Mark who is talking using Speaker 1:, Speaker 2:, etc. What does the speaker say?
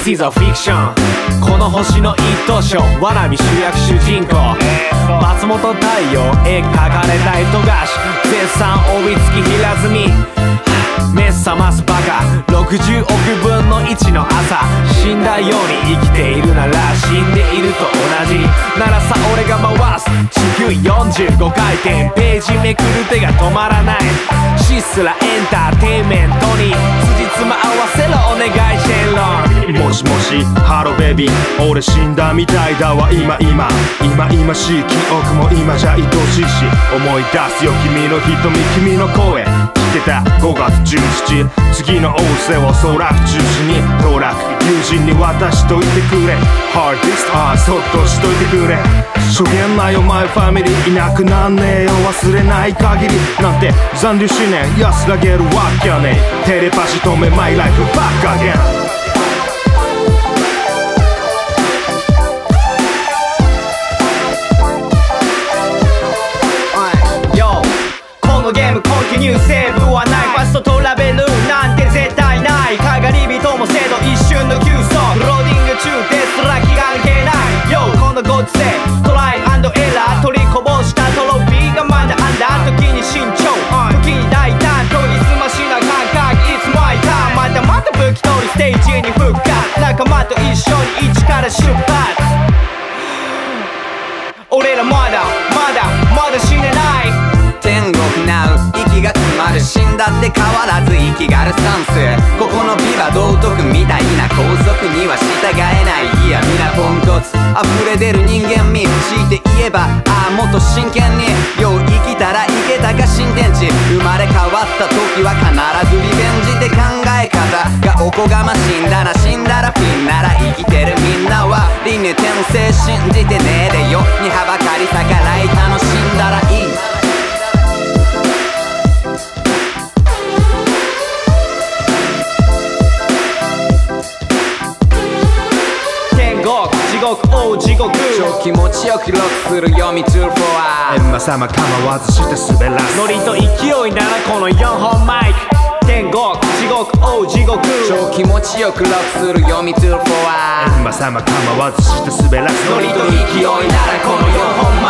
Speaker 1: This is a fiction. この星の一等賞。わらび主役主人公。松本太陽。絵描かれた糸菓子絶賛帯付き平積み目覚ますバカ。60億分の1の朝。死んだように生きているなら死んでいると同じ。ならさ俺が回す。地球45回転。ページめくる手が止まらない。シスラエンターテインメントに。辻褄合わせろ。お願いシェンロン。
Speaker 2: しもし。ハローベビー俺死んだみたいだわ今今。今今しい記憶も今じゃ愛しい。し思い出すよ君の瞳君の声。聞けた5月17次の仰せを空楽中心に。当落友人に渡しといてくれ。Hard disk ああそっとしといてくれ。初見ないよマイファミリーいなくなんねえよ忘れない限り。なんて残留思念安らげるわけやねえ。テレパシー止めマイライ
Speaker 1: ニューセーブはないファストトラベルなんて絶対ないかがり人も制度一瞬の休息ローディング中ですら気関係ない Yo このご時世トライアンドエラー取りこぼしたトロフィーがまだあんだ時に慎重時に大胆研ぎ澄ましな感覚 It's my time またまた武器取りステージに復活仲間と一緒に一から出発
Speaker 3: 変わらず息がるスタンス。ここの美は道徳みたいな法則には従えない。いや皆ポンコツ。溢れ出る人間味強いて言えばああもっと真剣に。よう生きたらいけたか新天地。生まれ変わった時は必ずリベンジって考え方。がおこがましいんだな死んだらフィンなら生きてるみんなは。輪廻転生信じてねえでよ。にはばかり逆らい。
Speaker 1: 獄地獄大地獄
Speaker 3: 超気持ちよくロックする読み2 4
Speaker 2: 閻魔様構わずして滑らす
Speaker 1: ノリと勢いならこの4本マイク天国地獄大地獄
Speaker 3: 超気持ちよくロックする読み2 4
Speaker 2: 閻魔様構わずして滑らす
Speaker 3: ノリと勢いならこの4本マイク